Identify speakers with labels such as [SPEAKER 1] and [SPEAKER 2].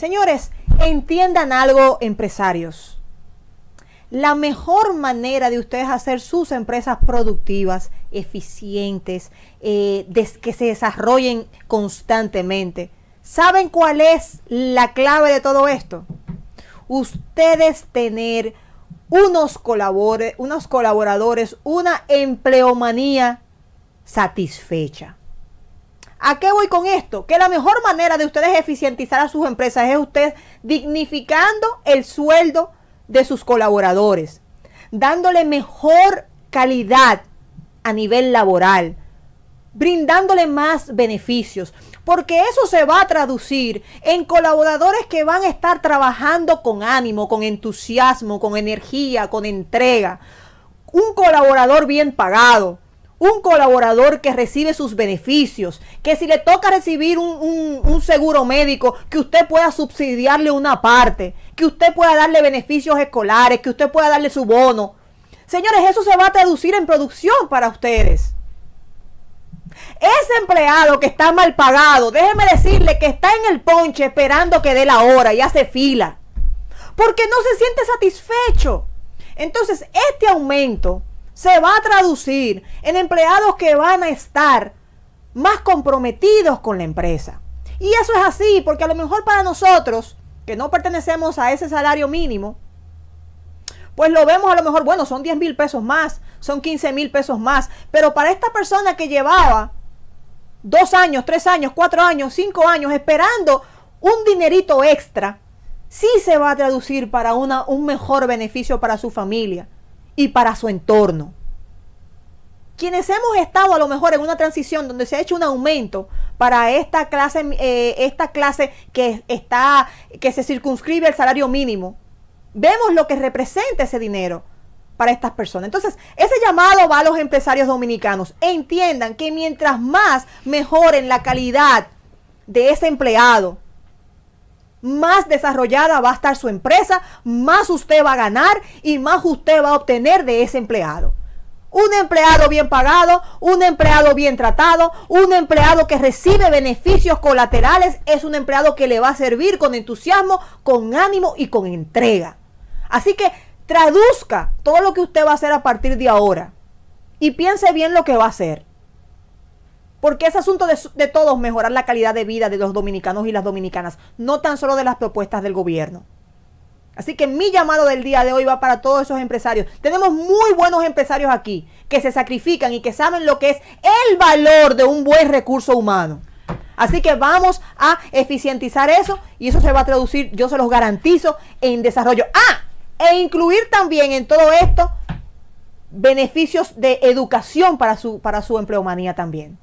[SPEAKER 1] Señores, entiendan algo, empresarios. La mejor manera de ustedes hacer sus empresas productivas, eficientes, eh, que se desarrollen constantemente. ¿Saben cuál es la clave de todo esto? Ustedes tener unos, unos colaboradores, una empleomanía satisfecha. ¿A qué voy con esto? Que la mejor manera de ustedes eficientizar a sus empresas es usted dignificando el sueldo de sus colaboradores, dándole mejor calidad a nivel laboral, brindándole más beneficios, porque eso se va a traducir en colaboradores que van a estar trabajando con ánimo, con entusiasmo, con energía, con entrega. Un colaborador bien pagado, un colaborador que recibe sus beneficios, que si le toca recibir un, seguro médico, que usted pueda subsidiarle una parte, que usted pueda darle beneficios escolares, que usted pueda darle su bono. Señores, eso se va a traducir en producción para ustedes. Ese empleado que está mal pagado, déjeme decirle que está en el ponche esperando que dé la hora y hace fila, porque no se siente satisfecho. Entonces, este aumento se va a traducir en empleados que van a estar más comprometidos con la empresa. Y eso es así, porque a lo mejor para nosotros, que no pertenecemos a ese salario mínimo, pues lo vemos a lo mejor, bueno, son 10 mil pesos más, son 15 mil pesos más, pero para esta persona que llevaba dos años, tres años, cuatro años, cinco años esperando un dinerito extra, sí se va a traducir para una, un mejor beneficio para su familia y para su entorno. Quienes hemos estado a lo mejor en una transición donde se ha hecho un aumento para esta clase, eh, esta clase que está, que se circunscribe al salario mínimo, vemos lo que representa ese dinero para estas personas. Entonces, ese llamado va a los empresarios dominicanos. Entiendan que mientras más mejoren la calidad de ese empleado, más desarrollada va a estar su empresa, más usted va a ganar y más usted va a obtener de ese empleado. Un empleado bien pagado, un empleado bien tratado, un empleado que recibe beneficios colaterales, es un empleado que le va a servir con entusiasmo, con ánimo y con entrega. Así que traduzca todo lo que usted va a hacer a partir de ahora y piense bien lo que va a hacer. Porque es asunto de, de, todos mejorar la calidad de vida de los dominicanos y las dominicanas, no tan solo de las propuestas del gobierno. Así que mi llamado del día de hoy va para todos esos empresarios. Tenemos muy buenos empresarios aquí que se sacrifican y que saben lo que es el valor de un buen recurso humano. Así que vamos a eficientizar eso y eso se va a traducir, yo se los garantizo, en desarrollo. Ah, e incluir también en todo esto beneficios de educación para su, para su empleomanía también.